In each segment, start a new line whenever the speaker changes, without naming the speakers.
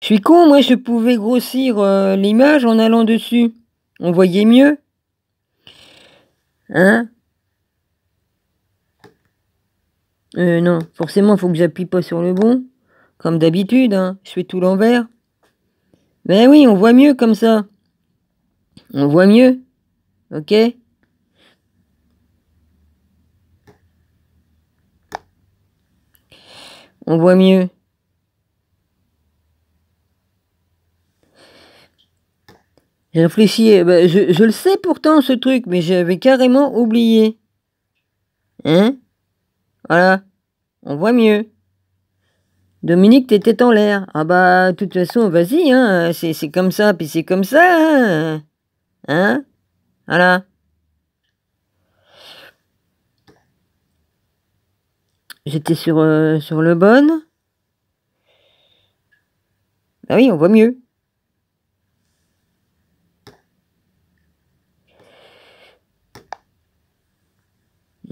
Je suis con, moi je pouvais grossir euh, l'image en allant dessus. On voyait mieux. Hein? Euh non, forcément faut que j'appuie pas sur le bon. Comme d'habitude, hein. Je fais tout l'envers. Ben oui, on voit mieux comme ça. On voit mieux. Ok? On voit mieux. J'ai réfléchi, eh ben, je, le sais pourtant ce truc, mais j'avais carrément oublié. Hein? Voilà, on voit mieux. Dominique, t'étais en l'air. Ah bah, de toute façon, vas-y, hein, c'est comme ça, puis c'est comme ça, hein. Hein? Voilà. J'étais sur, euh, sur le bon. Bah oui, on voit mieux.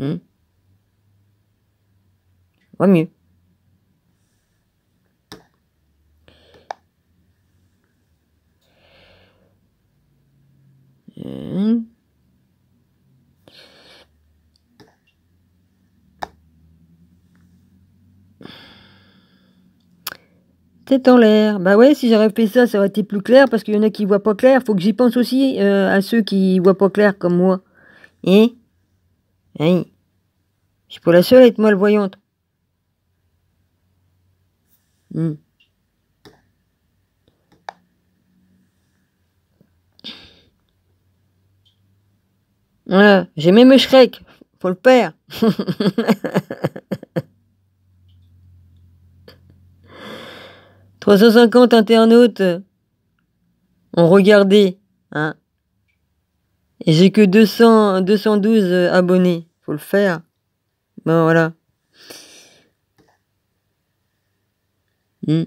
On voit mieux. Hmm. Tête en l'air. Bah ouais, si j'aurais fait ça, ça aurait été plus clair parce qu'il y en a qui voient pas clair. Faut que j'y pense aussi euh, à ceux qui voient pas clair comme moi. Hein? Je suis pas la seule à être malvoyante. Hmm. Voilà, j'ai même Shrek, faut le faire. 350 internautes ont regardé, hein. Et j'ai que 200, 212 abonnés. Faut le faire. Ben voilà. Hmm.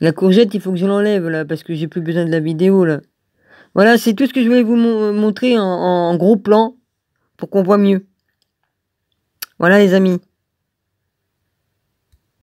La courgette, il faut que je l'enlève là, parce que j'ai plus besoin de la vidéo là. Voilà, c'est tout ce que je voulais vous montrer en, en gros plan pour qu'on voit mieux. Voilà les amis.